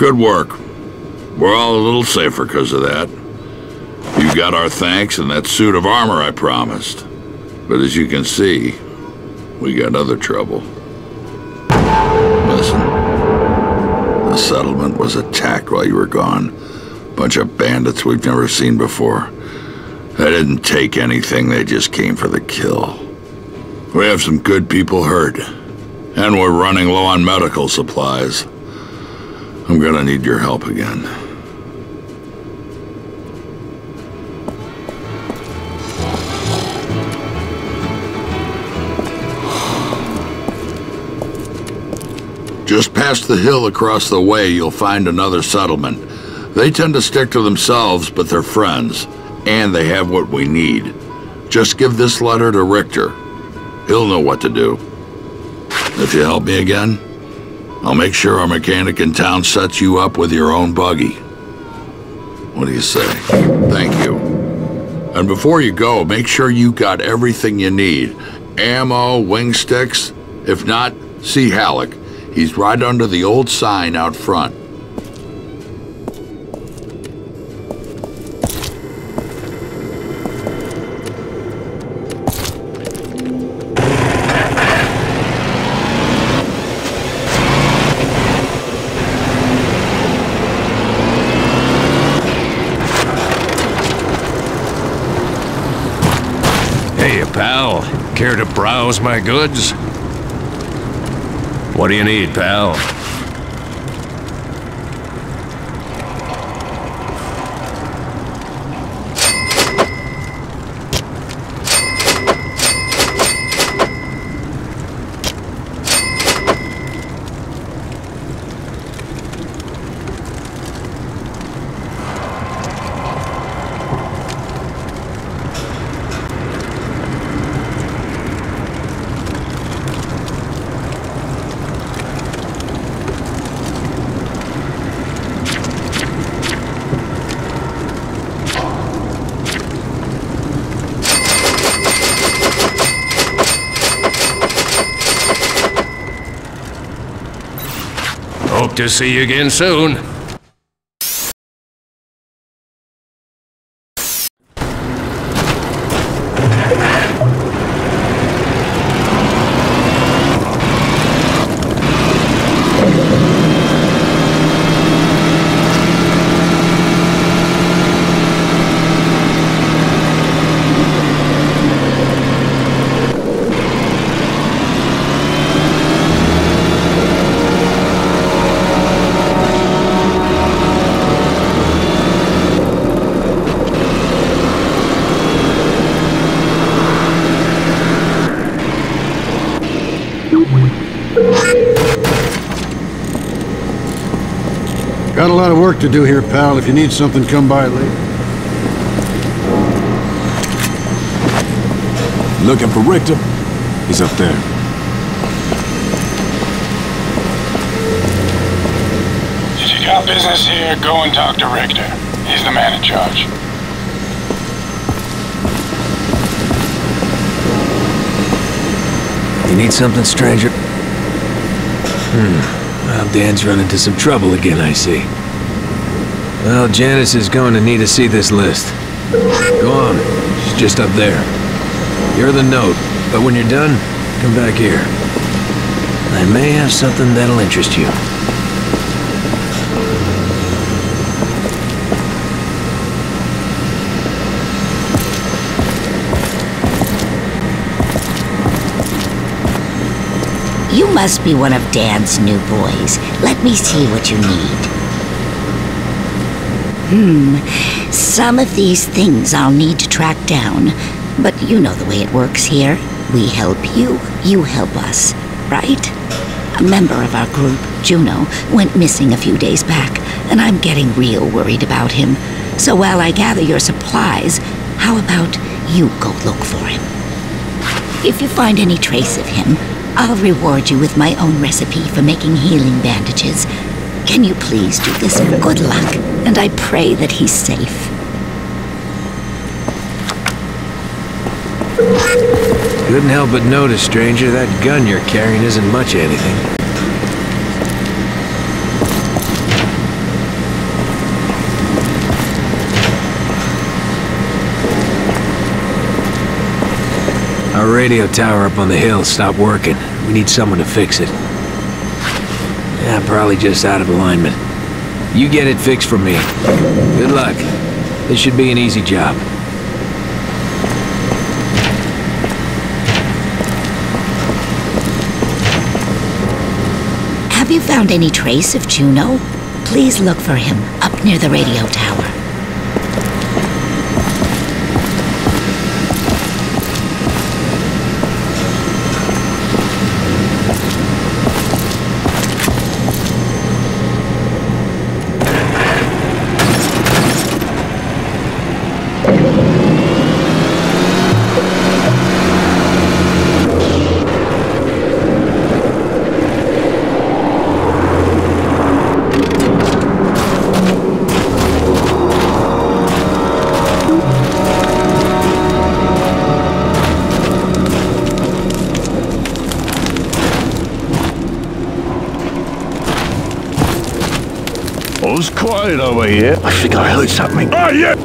Good work. We're all a little safer because of that. You got our thanks and that suit of armor I promised. But as you can see, we got other trouble. Listen. The settlement was attacked while you were gone. Bunch of bandits we've never seen before. They didn't take anything, they just came for the kill. We have some good people hurt. And we're running low on medical supplies. I'm gonna need your help again. Just past the hill across the way, you'll find another settlement. They tend to stick to themselves, but they're friends. And they have what we need. Just give this letter to Richter. He'll know what to do. If you help me again, I'll make sure our mechanic in town sets you up with your own buggy. What do you say? Thank you. And before you go, make sure you got everything you need. Ammo, wingsticks. If not, see Halleck. He's right under the old sign out front. Pal. Care to browse my goods? What do you need, pal? To see you again soon. Got a lot of work to do here, pal. If you need something, come by later. Looking for Richter? He's up there. If you got business here, go and talk to Richter. He's the man in charge. You need something, stranger? Hmm. Well, Dan's run into some trouble again, I see. Well, Janice is going to need to see this list. Go on. She's just up there. You're the note, but when you're done, come back here. I may have something that'll interest you. You must be one of Dan's new boys. Let me see what you need. Hmm. Some of these things I'll need to track down. But you know the way it works here. We help you, you help us, right? A member of our group, Juno, went missing a few days back, and I'm getting real worried about him. So while I gather your supplies, how about you go look for him? If you find any trace of him, I'll reward you with my own recipe for making healing bandages. Can you please do this for good luck? And I pray that he's safe. Couldn't help but notice, stranger, that gun you're carrying isn't much anything. Our radio tower up on the hill stopped working. We need someone to fix it. Yeah, probably just out of alignment. You get it fixed for me. Good luck. This should be an easy job. Have you found any trace of Juno? Please look for him up near the radio tower. Quiet over here. I think I heard something. Oh, yeah!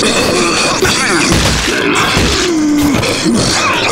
Crap! You made it back.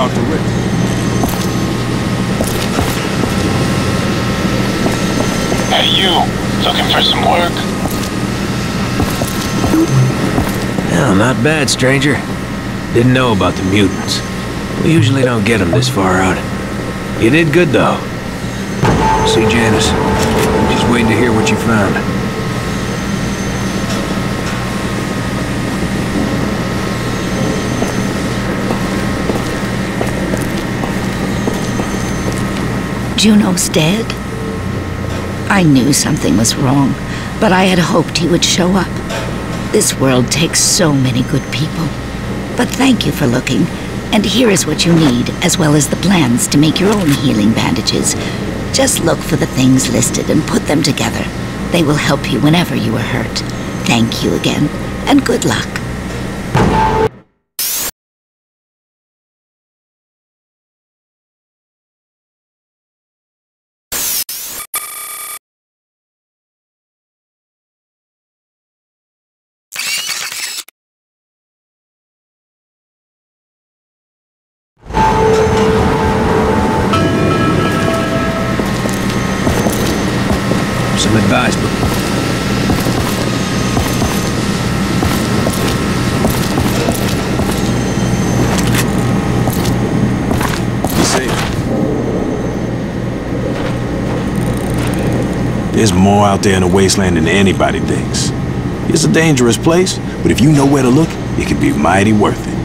Go talk to Rick. Hey, you. Looking for some work? Well, not bad, stranger. Didn't know about the mutants. We usually don't get them this far out. You did good, though. See Janice. Just waiting to hear what you found. Juno's dead? I knew something was wrong, but I had hoped he would show up. This world takes so many good people. But thank you for looking, and here is what you need, as well as the plans to make your own healing bandages. Just look for the things listed and put them together. They will help you whenever you are hurt. Thank you again, and good luck. some advice, but Be safe. There's more out there in the wasteland than anybody thinks. It's a dangerous place, but if you know where to look, it can be mighty worth it.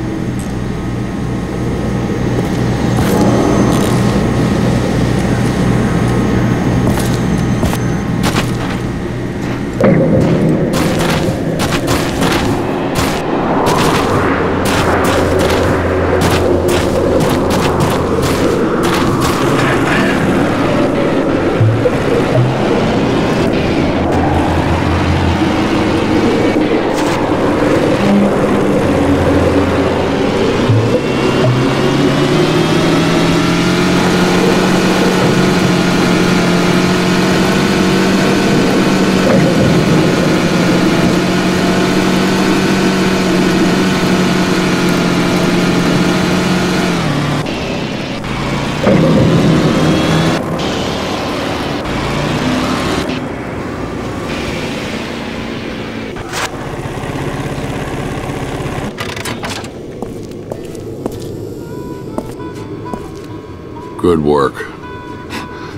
Good work.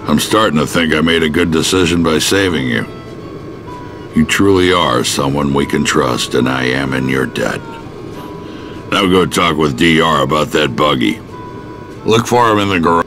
I'm starting to think I made a good decision by saving you. You truly are someone we can trust, and I am in your debt. Now go talk with DR about that buggy. Look for him in the garage.